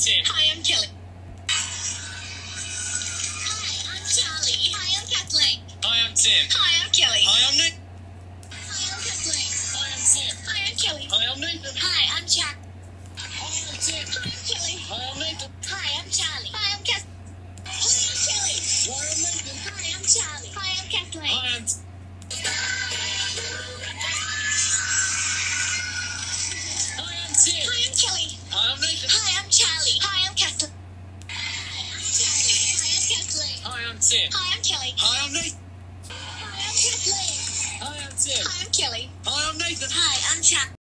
Tim. Hi, I'm Kelly. Hi, I'm Charlie. Hi, I'm Kathleen. Hi, I'm Tim. Hi, I'm Kelly. Hi, I'm Nathan. Hi, I'm Kathleen. Hi, I'm Tim. Hi, I'm Kelly. Hi, I'm Nathan. Hi, I'm Jack. Hi, I'm Tim. Hi, I'm Kelly. Hi, I'm Nathan. Hi, I'm Charlie. Hi, I'm Kath. Hi, I'm Kelly. Hi, I'm Nathan. Hi, I'm Charlie. Hi, I'm Kathleen. Hi, I'm. Hi, Hi, I'm Kelly. Hi, I'm Nathan. Hi, I'm Charlie. Hi, I'm Tim. Hi, I'm Kelly. Hi, I'm Nathan. Hi, I'm Kathleen. Hi, I'm Tim. Hi, I'm Kelly. Hi, I'm Nathan. Hi, I'm Charlie.